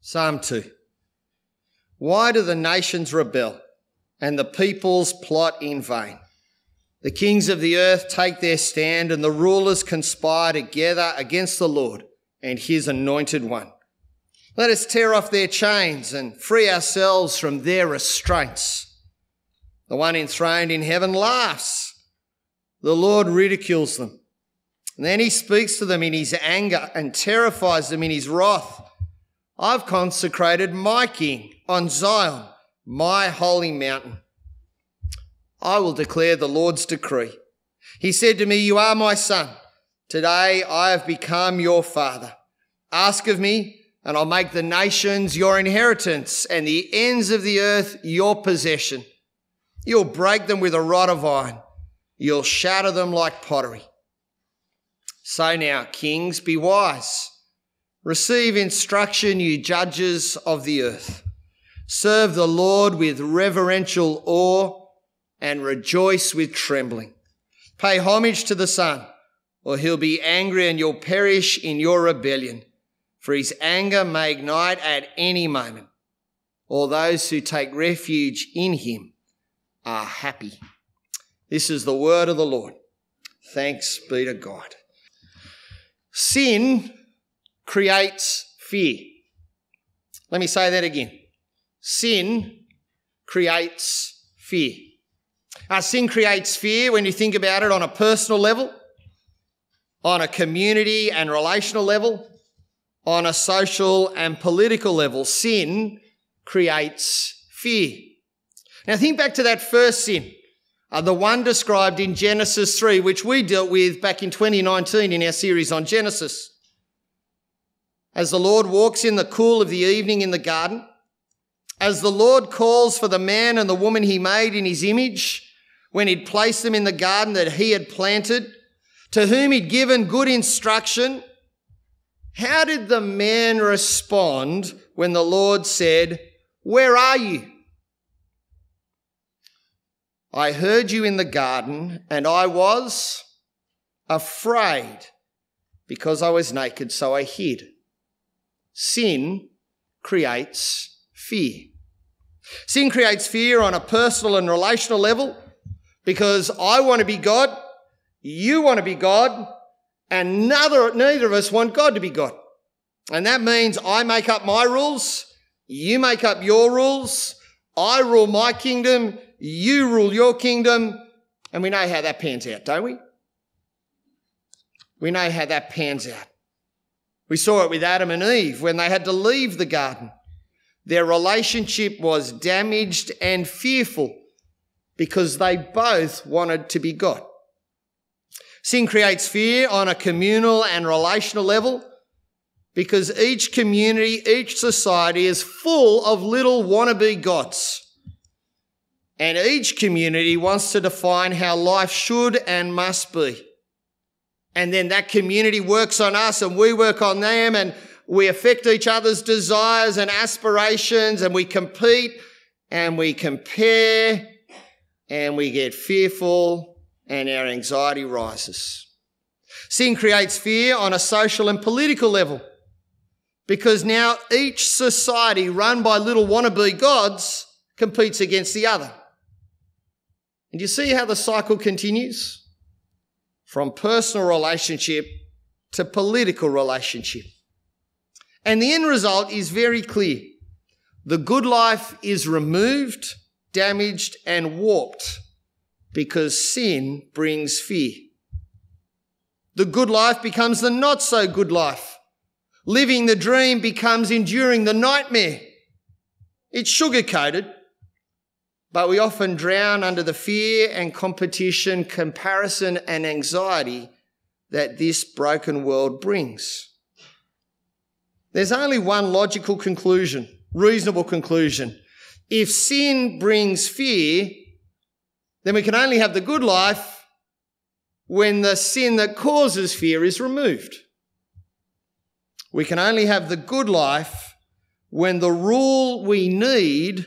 Psalm 2. Why do the nations rebel and the peoples plot in vain? The kings of the earth take their stand and the rulers conspire together against the Lord and his anointed one. Let us tear off their chains and free ourselves from their restraints. The one enthroned in heaven laughs. The Lord ridicules them. And then he speaks to them in his anger and terrifies them in his wrath. I've consecrated my king on Zion, my holy mountain. I will declare the Lord's decree. He said to me, You are my son. Today I have become your father. Ask of me, and I'll make the nations your inheritance and the ends of the earth your possession. You'll break them with a rod of iron. You'll shatter them like pottery. So now, kings, be wise. Receive instruction, you judges of the earth. Serve the Lord with reverential awe and rejoice with trembling. Pay homage to the Son, or he'll be angry and you'll perish in your rebellion for his anger may ignite at any moment. All those who take refuge in him are happy. This is the word of the Lord. Thanks be to God. Sin creates fear. Let me say that again. Sin creates fear. Our sin creates fear when you think about it on a personal level, on a community and relational level, on a social and political level. Sin creates fear. Now think back to that first sin, uh, the one described in Genesis 3, which we dealt with back in 2019 in our series on Genesis. As the Lord walks in the cool of the evening in the garden, as the Lord calls for the man and the woman he made in his image, when he'd placed them in the garden that he had planted, to whom he'd given good instruction, how did the man respond when the Lord said, Where are you? I heard you in the garden, and I was afraid because I was naked, so I hid. Sin creates fear. Sin creates fear on a personal and relational level because I want to be God, you want to be God, and neither, neither of us want God to be God. And that means I make up my rules, you make up your rules, I rule my kingdom, you rule your kingdom, and we know how that pans out, don't we? We know how that pans out. We saw it with Adam and Eve when they had to leave the garden. Their relationship was damaged and fearful because they both wanted to be God. Sin creates fear on a communal and relational level because each community, each society is full of little wannabe gods. And each community wants to define how life should and must be. And then that community works on us and we work on them and we affect each other's desires and aspirations and we compete and we compare and we get fearful and our anxiety rises. Sin creates fear on a social and political level because now each society run by little wannabe gods competes against the other. And you see how the cycle continues? From personal relationship to political relationship. And the end result is very clear. The good life is removed, damaged, and warped because sin brings fear. The good life becomes the not so good life. Living the dream becomes enduring the nightmare. It's sugar coated, but we often drown under the fear and competition, comparison and anxiety that this broken world brings. There's only one logical conclusion, reasonable conclusion. If sin brings fear, then we can only have the good life when the sin that causes fear is removed. We can only have the good life when the rule we need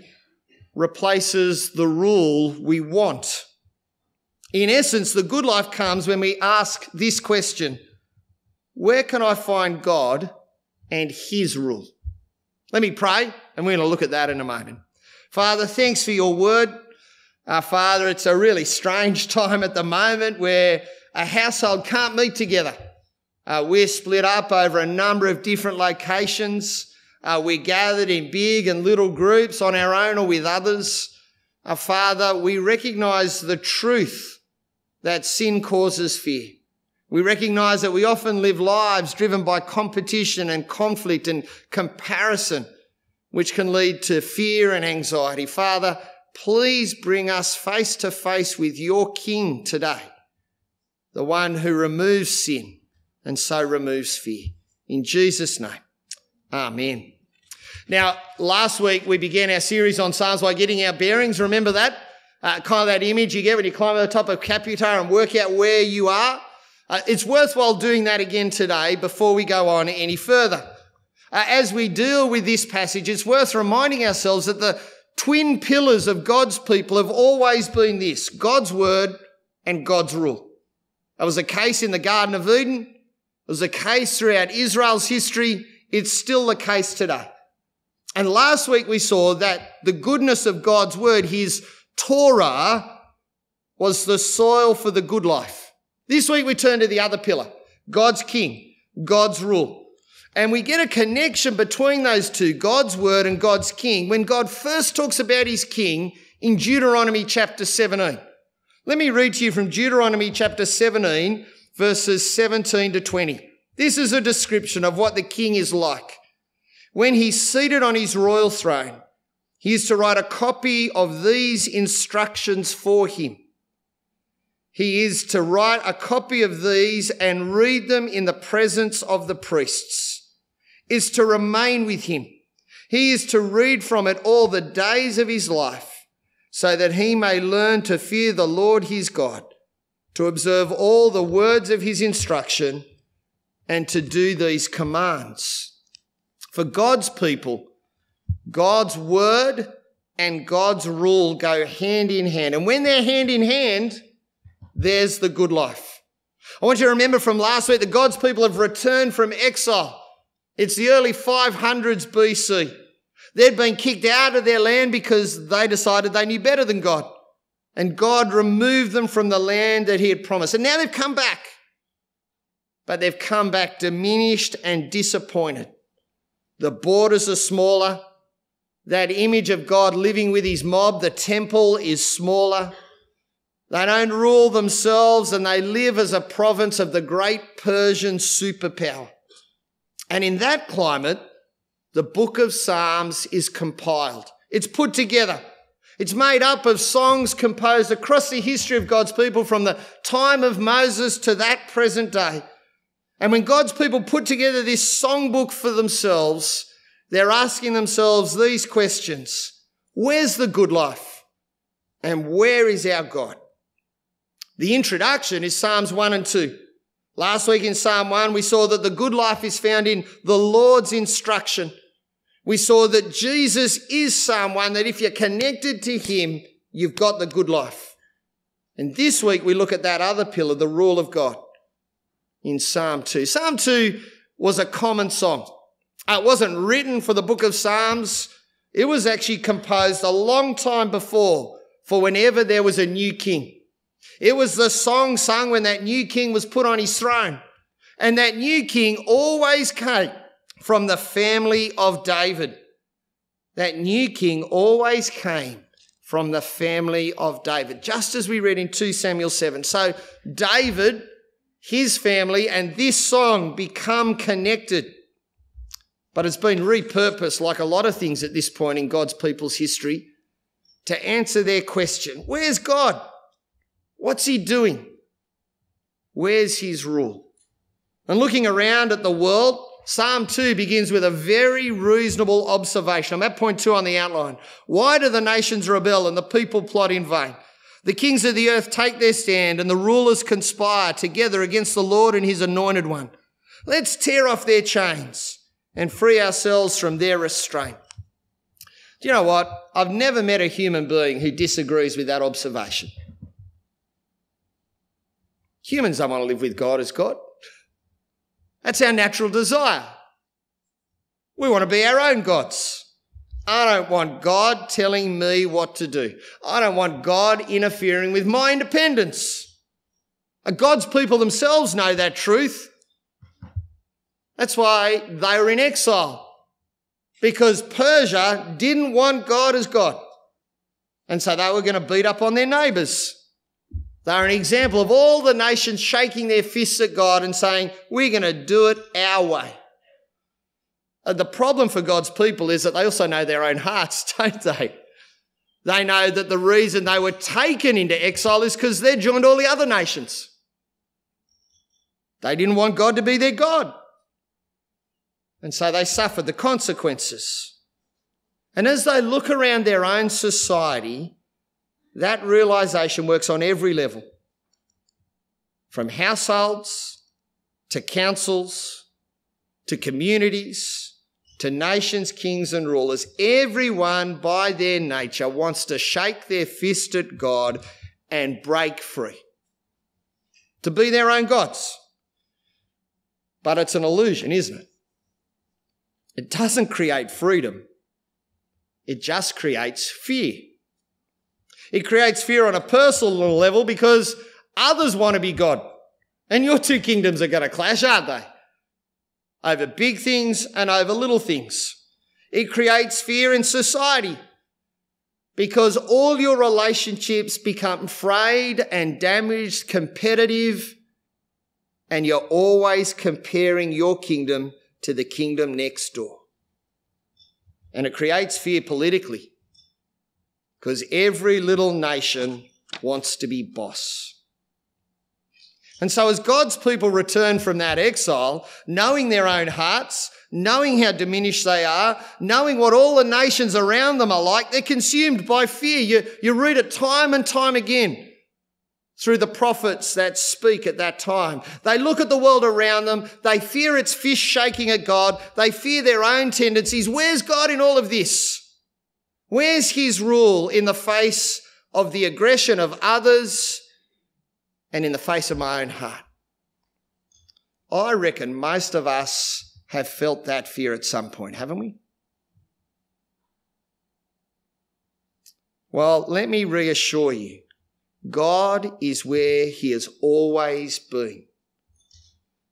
replaces the rule we want. In essence, the good life comes when we ask this question Where can I find God and His rule? Let me pray, and we're going to look at that in a moment. Father, thanks for your word. Uh, Father, it's a really strange time at the moment where a household can't meet together. Uh, we're split up over a number of different locations. Uh, we're gathered in big and little groups on our own or with others. Uh, Father, we recognize the truth that sin causes fear. We recognize that we often live lives driven by competition and conflict and comparison, which can lead to fear and anxiety. Father, please bring us face to face with your King today, the one who removes sin and so removes fear. In Jesus' name, Amen. Now, last week we began our series on Psalms by getting our bearings. Remember that? Uh, kind of that image you get when you climb to the top of Kaputar and work out where you are. Uh, it's worthwhile doing that again today before we go on any further. Uh, as we deal with this passage, it's worth reminding ourselves that the twin pillars of God's people have always been this God's word and God's rule. It was a case in the Garden of Eden. It was a case throughout Israel's history. It's still the case today. And last week we saw that the goodness of God's word, his Torah, was the soil for the good life. This week we turn to the other pillar, God's king, God's rule. And we get a connection between those two, God's word and God's king, when God first talks about his king in Deuteronomy chapter 17. Let me read to you from Deuteronomy chapter 17, verses 17 to 20. This is a description of what the king is like. When he's seated on his royal throne, he is to write a copy of these instructions for him. He is to write a copy of these and read them in the presence of the priests, is to remain with him. He is to read from it all the days of his life so that he may learn to fear the Lord his God, to observe all the words of his instruction and to do these commands. For God's people, God's word and God's rule go hand in hand. And when they're hand in hand, there's the good life. I want you to remember from last week that God's people have returned from exile. It's the early 500s BC. They'd been kicked out of their land because they decided they knew better than God. And God removed them from the land that He had promised. And now they've come back. But they've come back diminished and disappointed. The borders are smaller. That image of God living with his mob, the temple is smaller. They don't rule themselves and they live as a province of the great Persian superpower. And in that climate, the book of Psalms is compiled. It's put together. It's made up of songs composed across the history of God's people from the time of Moses to that present day. And when God's people put together this songbook for themselves, they're asking themselves these questions Where's the good life? And where is our God? The introduction is Psalms 1 and 2. Last week in Psalm 1, we saw that the good life is found in the Lord's instruction. We saw that Jesus is someone that if you're connected to him, you've got the good life. And this week we look at that other pillar, the rule of God in Psalm 2. Psalm 2 was a common song. It wasn't written for the book of Psalms. It was actually composed a long time before for whenever there was a new king. It was the song sung when that new king was put on his throne. And that new king always came from the family of David. That new king always came from the family of David, just as we read in 2 Samuel 7. So David his family and this song become connected. But it's been repurposed, like a lot of things at this point in God's people's history, to answer their question Where's God? What's He doing? Where's His rule? And looking around at the world, Psalm 2 begins with a very reasonable observation. I'm at point two on the outline. Why do the nations rebel and the people plot in vain? The kings of the earth take their stand and the rulers conspire together against the Lord and his anointed one. Let's tear off their chains and free ourselves from their restraint. Do you know what? I've never met a human being who disagrees with that observation. Humans don't want to live with God as God. That's our natural desire. We want to be our own gods. I don't want God telling me what to do. I don't want God interfering with my independence. God's people themselves know that truth. That's why they were in exile. Because Persia didn't want God as God. And so they were going to beat up on their neighbours. They're an example of all the nations shaking their fists at God and saying, We're going to do it our way. The problem for God's people is that they also know their own hearts, don't they? They know that the reason they were taken into exile is because they joined all the other nations. They didn't want God to be their God. And so they suffered the consequences. And as they look around their own society, that realization works on every level from households to councils to communities to nations, kings, and rulers. Everyone, by their nature, wants to shake their fist at God and break free, to be their own gods. But it's an illusion, isn't it? It doesn't create freedom, it just creates fear. It creates fear on a personal level because others want to be God. And your two kingdoms are going to clash, aren't they? Over big things and over little things. It creates fear in society because all your relationships become frayed and damaged, competitive, and you're always comparing your kingdom to the kingdom next door. And it creates fear politically because every little nation wants to be boss. And so, as God's people return from that exile, knowing their own hearts, knowing how diminished they are, knowing what all the nations around them are like, they're consumed by fear. You, you read it time and time again through the prophets that speak at that time. They look at the world around them. They fear its fist shaking at God. They fear their own tendencies. Where's God in all of this? Where's his rule in the face of the aggression of others and in the face of my own heart? I reckon most of us have felt that fear at some point, haven't we? Well, let me reassure you God is where he has always been.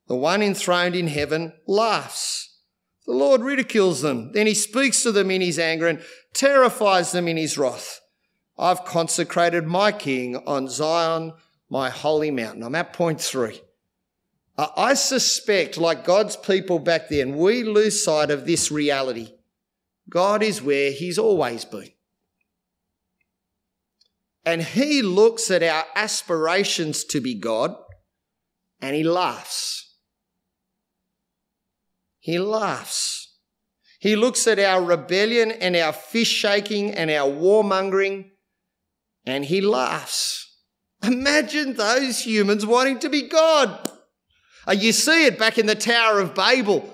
The one enthroned in heaven laughs. The Lord ridicules them. Then he speaks to them in his anger and terrifies them in his wrath. I've consecrated my king on Zion, my holy mountain. I'm at point three. I suspect, like God's people back then, we lose sight of this reality. God is where he's always been. And he looks at our aspirations to be God and he laughs. He laughs. He looks at our rebellion and our fist shaking and our warmongering and he laughs. Imagine those humans wanting to be God. Uh, you see it back in the Tower of Babel,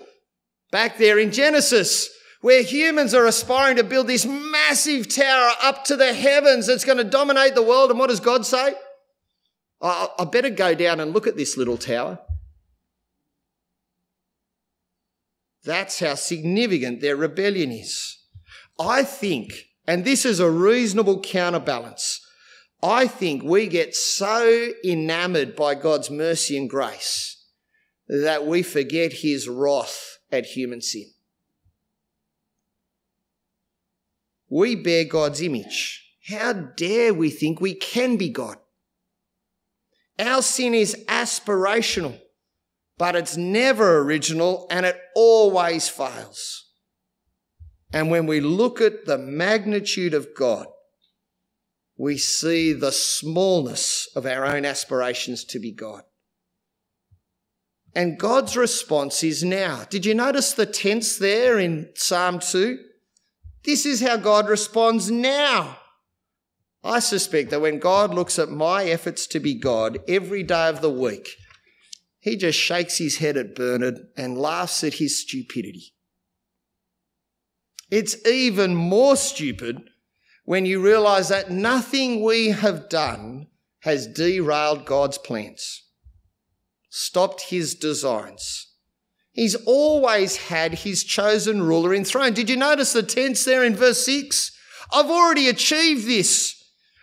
back there in Genesis where humans are aspiring to build this massive tower up to the heavens that's going to dominate the world. And what does God say? I, I better go down and look at this little tower. That's how significant their rebellion is. I think, and this is a reasonable counterbalance, I think we get so enamored by God's mercy and grace that we forget his wrath at human sin. We bear God's image. How dare we think we can be God? Our sin is aspirational, but it's never original and it always fails. And when we look at the magnitude of God, we see the smallness of our own aspirations to be God. And God's response is now. Did you notice the tense there in Psalm 2? This is how God responds now. I suspect that when God looks at my efforts to be God every day of the week, he just shakes his head at Bernard and laughs at his stupidity. It's even more stupid when you realize that nothing we have done has derailed God's plans, stopped his designs. He's always had his chosen ruler enthroned. Did you notice the tense there in verse 6? I've already achieved this.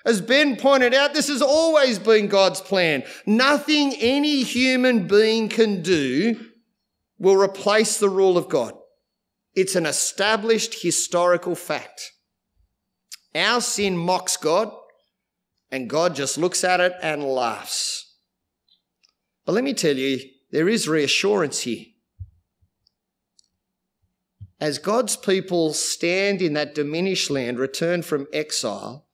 As Ben pointed out, this has always been God's plan. Nothing any human being can do will replace the rule of God. It's an established historical fact. Our sin mocks God, and God just looks at it and laughs. But let me tell you, there is reassurance here. As God's people stand in that diminished land, returned from exile,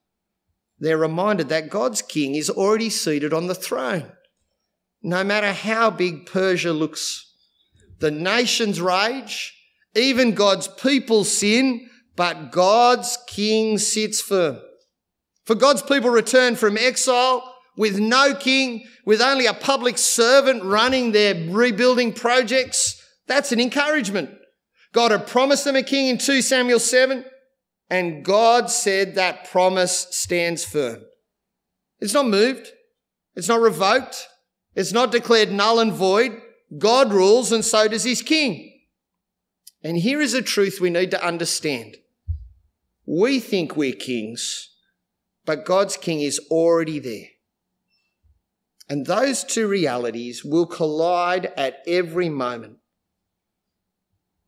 they're reminded that God's king is already seated on the throne. No matter how big Persia looks, the nations rage, even God's people sin, but God's king sits firm. For God's people return from exile with no king, with only a public servant running their rebuilding projects. That's an encouragement. God had promised them a king in 2 Samuel 7. And God said that promise stands firm. It's not moved. It's not revoked. It's not declared null and void. God rules and so does his king. And here is a truth we need to understand. We think we're kings, but God's king is already there. And those two realities will collide at every moment.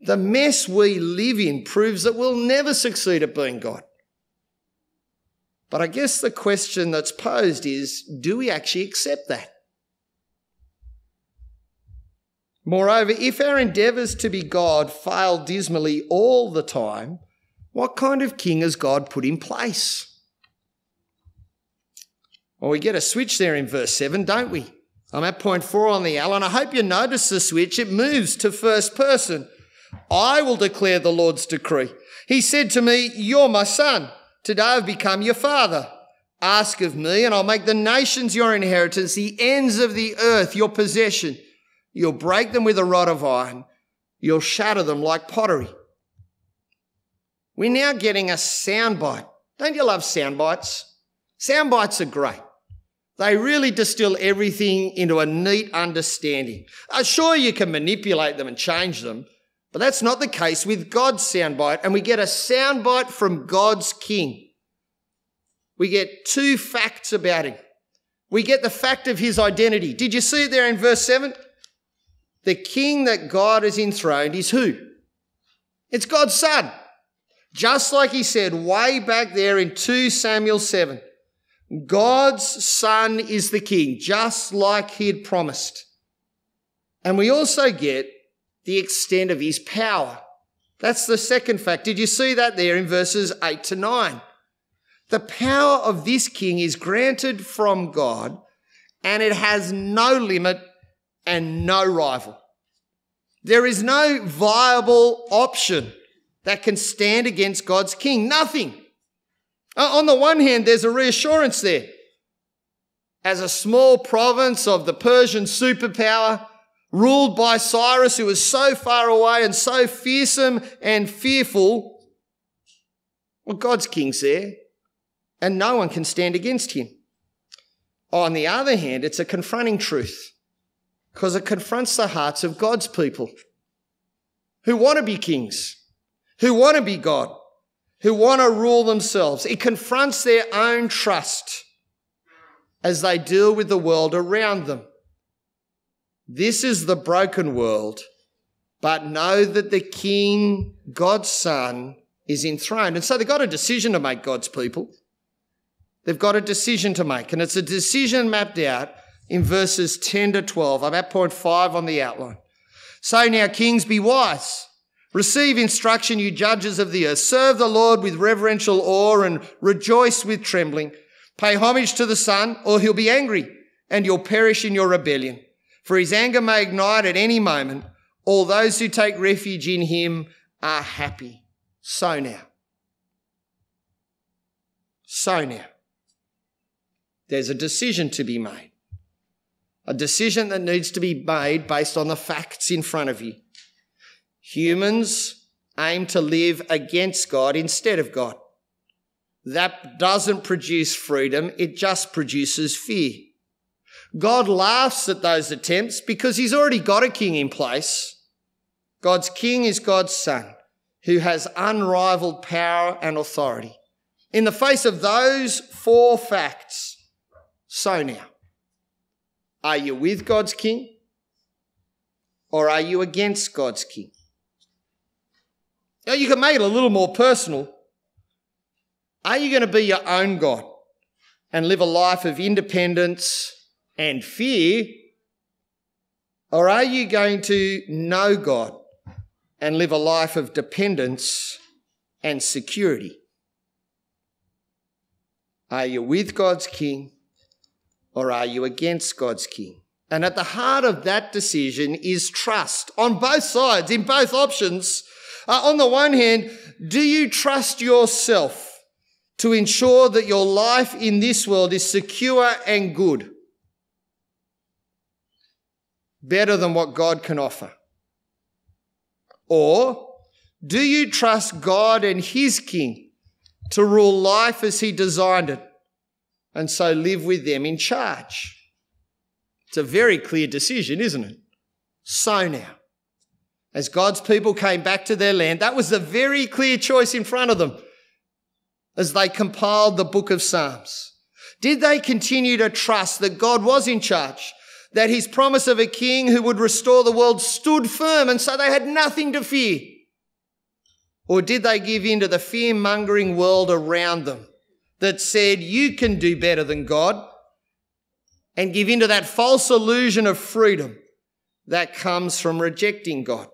The mess we live in proves that we'll never succeed at being God. But I guess the question that's posed is do we actually accept that? Moreover, if our endeavours to be God fail dismally all the time, what kind of king has God put in place? Well, we get a switch there in verse 7, don't we? I'm at point four on the L, and I hope you notice the switch. It moves to first person. I will declare the Lord's decree. He said to me, You're my son. Today I've become your father. Ask of me, and I'll make the nations your inheritance, the ends of the earth your possession. You'll break them with a rod of iron. You'll shatter them like pottery. We're now getting a soundbite. Don't you love sound bites? Sound bites are great. They really distill everything into a neat understanding. Uh, sure, you can manipulate them and change them, but that's not the case with God's soundbite, and we get a soundbite from God's King. We get two facts about him. We get the fact of his identity. Did you see it there in verse 7? The king that God has enthroned is who? It's God's son. Just like he said way back there in 2 Samuel 7. God's son is the king, just like he had promised. And we also get the extent of his power. That's the second fact. Did you see that there in verses 8 to 9? The power of this king is granted from God and it has no limit and no rival. There is no viable option that can stand against God's king. Nothing. Uh, on the one hand, there's a reassurance there. As a small province of the Persian superpower, ruled by Cyrus, who was so far away and so fearsome and fearful. Well, God's king's there, and no one can stand against him. On the other hand, it's a confronting truth because it confronts the hearts of God's people who want to be kings, who want to be God, who want to rule themselves. It confronts their own trust as they deal with the world around them. This is the broken world, but know that the King, God's Son, is enthroned. And so they've got a decision to make, God's people. They've got a decision to make, and it's a decision mapped out in verses 10 to 12. I'm at point five on the outline. So now, kings, be wise. Receive instruction, you judges of the earth. Serve the Lord with reverential awe and rejoice with trembling. Pay homage to the Son, or he'll be angry, and you'll perish in your rebellion for his anger may ignite at any moment. All those who take refuge in him are happy. So now. So now. There's a decision to be made. A decision that needs to be made based on the facts in front of you. Humans aim to live against God instead of God. That doesn't produce freedom, it just produces fear. God laughs at those attempts because he's already got a king in place. God's king is God's son, who has unrivaled power and authority. In the face of those four facts, so now, are you with God's king or are you against God's king? Now, you can make it a little more personal. Are you going to be your own God and live a life of independence and fear? Or are you going to know God and live a life of dependence and security? Are you with God's King or are you against God's King? And at the heart of that decision is trust on both sides, in both options. Uh, on the one hand, do you trust yourself to ensure that your life in this world is secure and good? Better than what God can offer? Or do you trust God and His King to rule life as He designed it and so live with them in charge? It's a very clear decision, isn't it? So now, as God's people came back to their land, that was a very clear choice in front of them as they compiled the book of Psalms. Did they continue to trust that God was in charge? That his promise of a king who would restore the world stood firm and so they had nothing to fear? Or did they give in to the fear mongering world around them that said, you can do better than God and give into that false illusion of freedom that comes from rejecting God?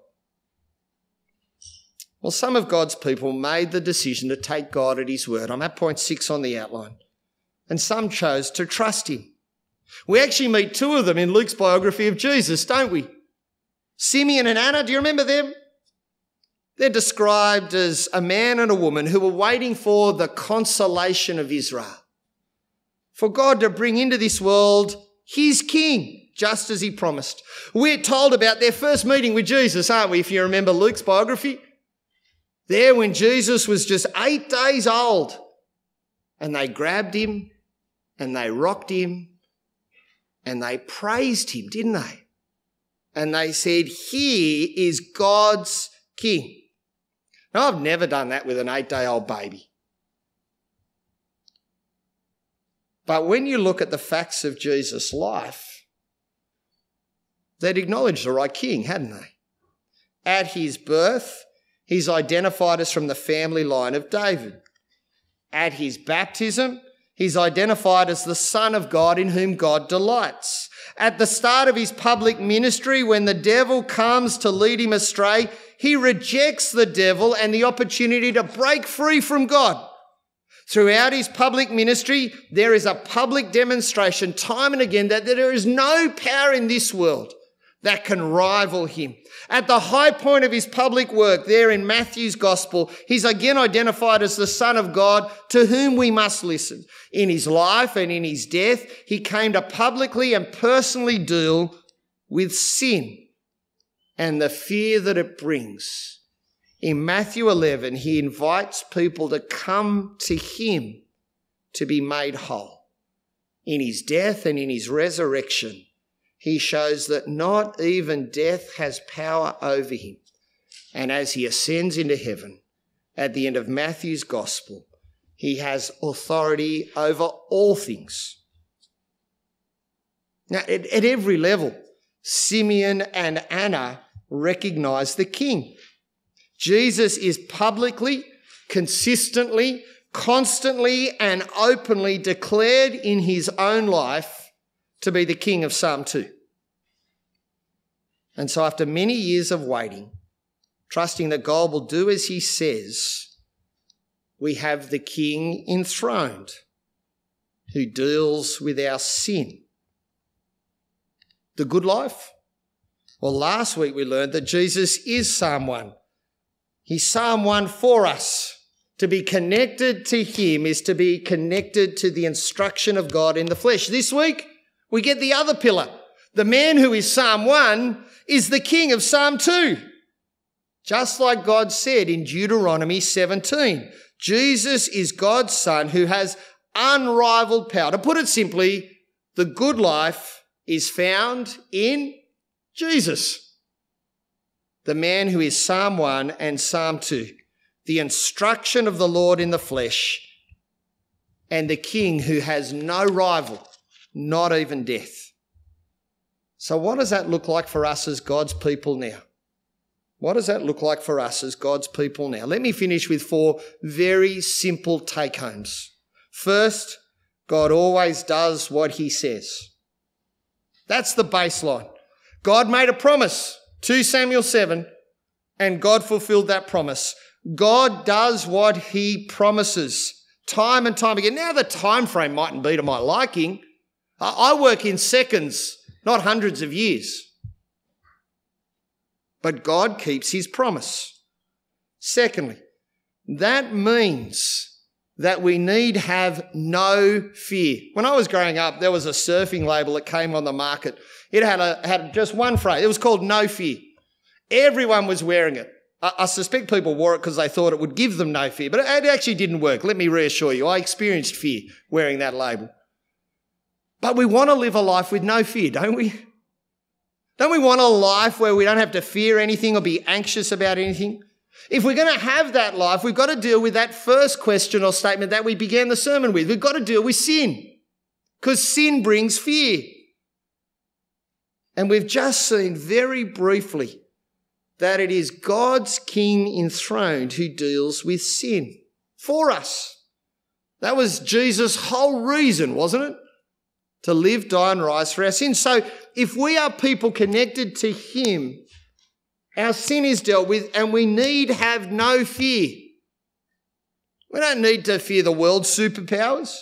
Well, some of God's people made the decision to take God at his word. I'm at point six on the outline. And some chose to trust him. We actually meet two of them in Luke's biography of Jesus, don't we? Simeon and Anna, do you remember them? They're described as a man and a woman who were waiting for the consolation of Israel. For God to bring into this world his king, just as he promised. We're told about their first meeting with Jesus, aren't we? If you remember Luke's biography. There, when Jesus was just eight days old, and they grabbed him and they rocked him and they praised him, didn't they? And they said, Here is God's King. Now, I've never done that with an eight day old baby. But when you look at the facts of Jesus' life, they'd acknowledged the right king, hadn't they? At his birth, He's identified us from the family line of David. At his baptism, he's identified as the Son of God in whom God delights. At the start of his public ministry, when the devil comes to lead him astray, he rejects the devil and the opportunity to break free from God. Throughout his public ministry, there is a public demonstration time and again that there is no power in this world that can rival him. At the high point of his public work, there in Matthew's gospel, he's again identified as the Son of God to whom we must listen. In his life and in his death, he came to publicly and personally deal with sin and the fear that it brings. In Matthew 11, he invites people to come to him to be made whole. In his death and in his resurrection, he shows that not even death has power over him. And as he ascends into heaven, at the end of Matthew's gospel, he has authority over all things. Now, at, at every level, Simeon and Anna recognize the king. Jesus is publicly, consistently, constantly, and openly declared in his own life to be the king of Psalm 2. And so, after many years of waiting, trusting that God will do as he says, we have the king enthroned who deals with our sin. The good life? Well, last week we learned that Jesus is Psalm 1. He's Psalm 1 for us. To be connected to him is to be connected to the instruction of God in the flesh. This week, we get the other pillar. The man who is Psalm 1 is the king of Psalm 2. Just like God said in Deuteronomy 17, Jesus is God's son who has unrivaled power. To put it simply, the good life is found in Jesus. the man who is Psalm 1 and Psalm 2, the instruction of the Lord in the flesh, and the king who has no rival, not even death. So, what does that look like for us as God's people now? What does that look like for us as God's people now? Let me finish with four very simple take homes. First, God always does what he says. That's the baseline. God made a promise, 2 Samuel 7, and God fulfilled that promise. God does what he promises time and time again. Now the time frame mightn't be to my liking. I work in seconds, not hundreds of years. But God keeps his promise. Secondly, that means that we need have no fear. When I was growing up, there was a surfing label that came on the market. It had a, had just one phrase. It was called no fear. Everyone was wearing it. I, I suspect people wore it because they thought it would give them no fear, but it actually didn't work. Let me reassure you. I experienced fear wearing that label. But we want to live a life with no fear, don't we? Don't we want a life where we don't have to fear anything or be anxious about anything? If we're going to have that life, we've got to deal with that first question or statement that we began the sermon with. We've got to deal with sin because sin brings fear. And we've just seen very briefly that it is God's King enthroned who deals with sin for us. That was Jesus' whole reason, wasn't it? To live, die, and rise for our sins. So if we are people connected to Him, our sin is dealt with and we need have no fear. We don't need to fear the world's superpowers.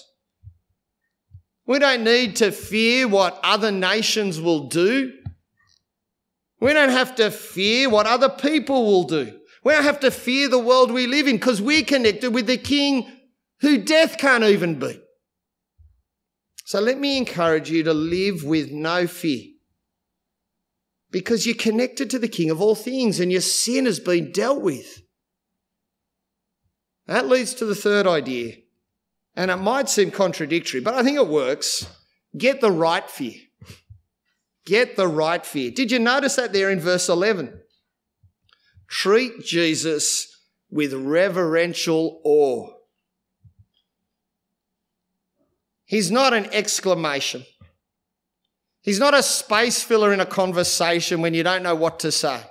We don't need to fear what other nations will do. We don't have to fear what other people will do. We don't have to fear the world we live in because we're connected with the King who death can't even beat. So let me encourage you to live with no fear because you're connected to the King of all things and your sin has been dealt with. That leads to the third idea. And it might seem contradictory, but I think it works. Get the right fear. Get the right fear. Did you notice that there in verse 11? Treat Jesus with reverential awe. He's not an exclamation. He's not a space filler in a conversation when you don't know what to say.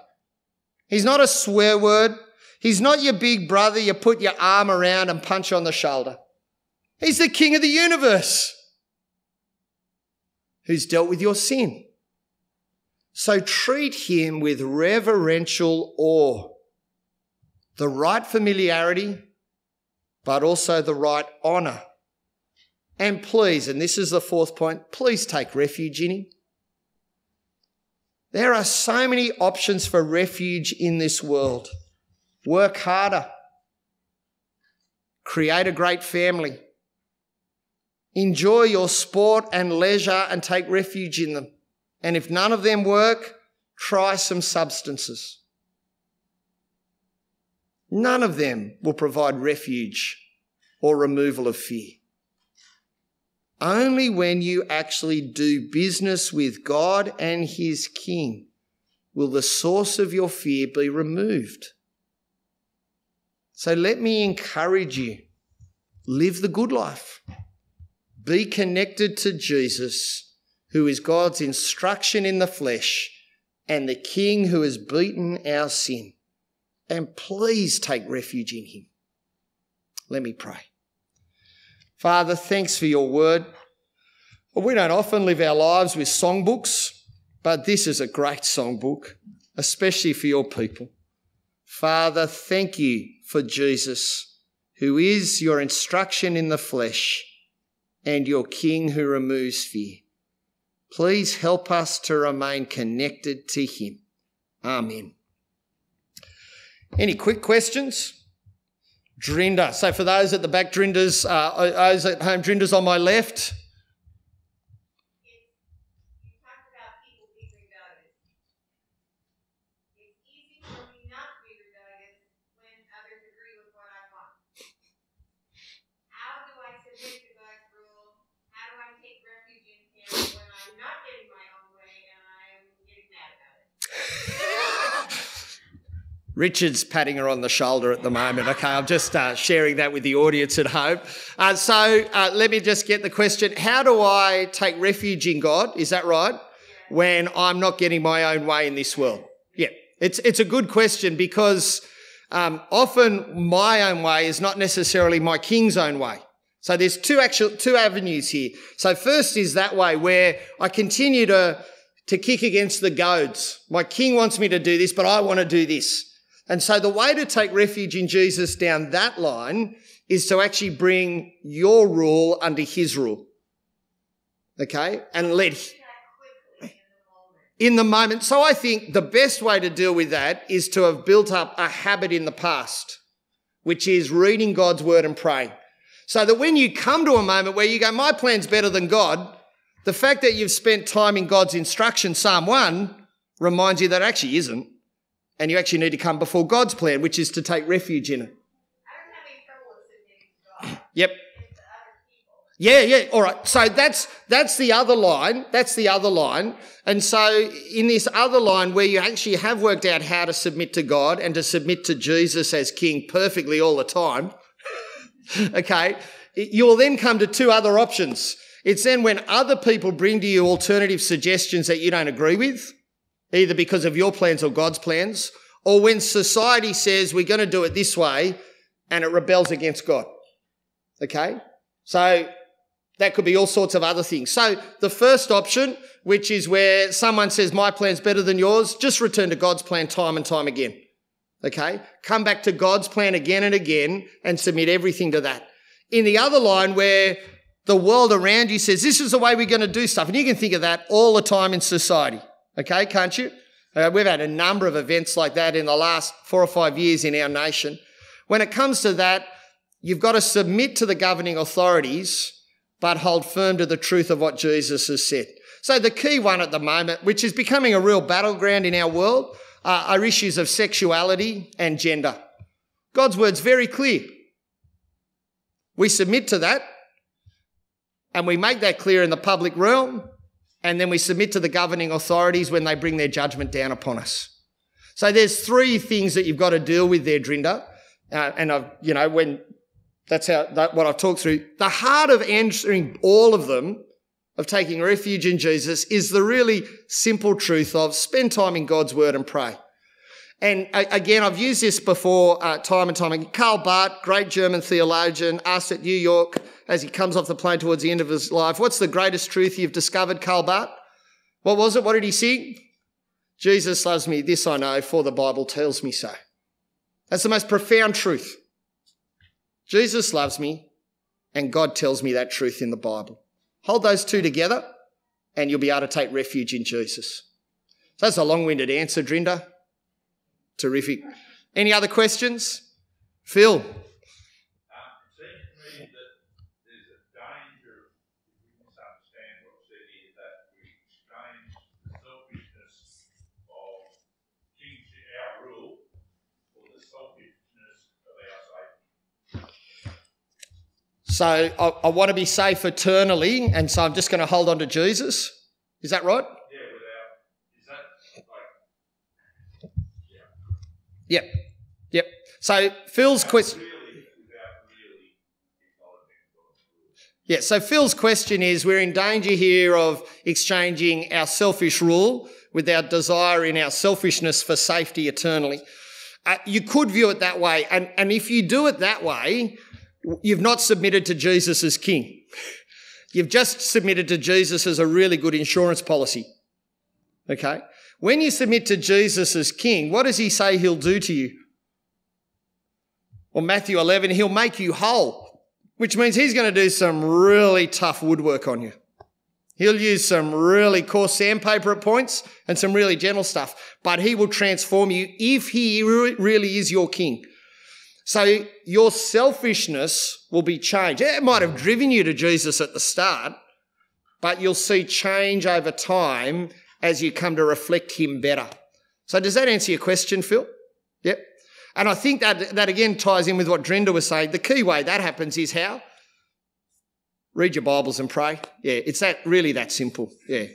He's not a swear word. He's not your big brother you put your arm around and punch on the shoulder. He's the king of the universe who's dealt with your sin. So treat him with reverential awe, the right familiarity, but also the right honour. And please, and this is the fourth point, please take refuge in him. There are so many options for refuge in this world. Work harder. Create a great family. Enjoy your sport and leisure and take refuge in them. And if none of them work, try some substances. None of them will provide refuge or removal of fear. Only when you actually do business with God and His King will the source of your fear be removed. So let me encourage you live the good life, be connected to Jesus, who is God's instruction in the flesh and the King who has beaten our sin. And please take refuge in Him. Let me pray. Father, thanks for your word. We don't often live our lives with songbooks, but this is a great songbook, especially for your people. Father, thank you for Jesus, who is your instruction in the flesh and your King who removes fear. Please help us to remain connected to him. Amen. Any quick questions? Drinder. So for those at the back, Drinders, uh, those at home, Drinders on my left. Richard's patting her on the shoulder at the moment. Okay, I'm just uh, sharing that with the audience at home. Uh, so uh, let me just get the question How do I take refuge in God? Is that right? When I'm not getting my own way in this world? Yeah, it's, it's a good question because um, often my own way is not necessarily my king's own way. So there's two actual two avenues here. So first is that way where I continue to to kick against the goads. My king wants me to do this, but I want to do this. And so the way to take refuge in Jesus down that line is to actually bring your rule under his rule. Okay? And let him. in the moment. So I think the best way to deal with that is to have built up a habit in the past, which is reading God's word and praying. So that when you come to a moment where you go, my plan's better than God, the fact that you've spent time in God's instruction, Psalm 1, reminds you that actually isn't. And you actually need to come before God's plan, which is to take refuge in it. Yep. Yeah, yeah. All right. So that's that's the other line. That's the other line. And so in this other line where you actually have worked out how to submit to God and to submit to Jesus as king perfectly all the time, okay, you will then come to two other options. It's then when other people bring to you alternative suggestions that you don't agree with, either because of your plans or God's plans, or when society says we're going to do it this way and it rebels against God. Okay? So that could be all sorts of other things. So the first option, which is where someone says my plan's better than yours, just return to God's plan time and time again. Okay? Come back to God's plan again and again and submit everything to that. In the other line where the world around you says this is the way we're going to do stuff, and you can think of that all the time in society. Okay, can't you? Uh, we've had a number of events like that in the last four or five years in our nation. When it comes to that, you've got to submit to the governing authorities, but hold firm to the truth of what Jesus has said. So the key one at the moment, which is becoming a real battleground in our world, uh, are issues of sexuality and gender. God's word's very clear. We submit to that, and we make that clear in the public realm, and then we submit to the governing authorities when they bring their judgment down upon us. So there's three things that you've got to deal with there, Drinda. Uh, and I've, you know, when that's how that, what I've talked through. The heart of answering all of them, of taking refuge in Jesus, is the really simple truth of spend time in God's word and pray. And again, I've used this before, uh, time and time again. Karl Barth, great German theologian, asked at New York as he comes off the plane towards the end of his life, What's the greatest truth you've discovered, Karl Barth? What was it? What did he sing? Jesus loves me, this I know, for the Bible tells me so. That's the most profound truth. Jesus loves me, and God tells me that truth in the Bible. Hold those two together, and you'll be able to take refuge in Jesus. So that's a long winded answer, Drinda. Terrific. Any other questions? Phil. So I, I, want to be safe eternally, and so I'm just going to hold on to Jesus. Is that right? Yeah. Without, is that like, yeah. Yep. Yep. So Phil's question. Yeah, so Phil's question is we're in danger here of exchanging our selfish rule with our desire in our selfishness for safety eternally. Uh, you could view it that way. And, and if you do it that way, you've not submitted to Jesus as king. You've just submitted to Jesus as a really good insurance policy. Okay? When you submit to Jesus as king, what does he say he'll do to you? Well, Matthew 11, he'll make you whole, which means he's going to do some really tough woodwork on you. He'll use some really coarse sandpaper at points and some really gentle stuff, but he will transform you if he really is your king. So your selfishness will be changed. It might have driven you to Jesus at the start, but you'll see change over time as you come to reflect Him better. So, does that answer your question, Phil? Yep. And I think that, that again ties in with what Drinda was saying. The key way that happens is how? Read your Bibles and pray. Yeah, it's that really that simple. Yeah.